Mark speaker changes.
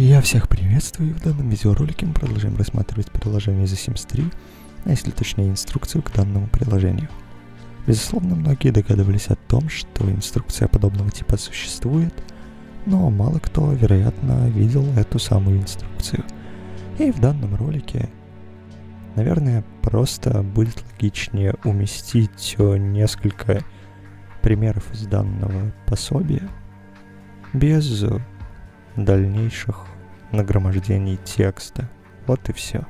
Speaker 1: Я всех приветствую. В данном видеоролике мы продолжаем рассматривать приложение The Sims 3, а если точнее инструкцию к данному приложению. Безусловно, многие догадывались о том, что инструкция подобного типа существует, но мало кто, вероятно, видел эту самую инструкцию. И в данном ролике, наверное, просто будет логичнее уместить несколько примеров из данного пособия без дальнейших нагромождений текста. Вот и все.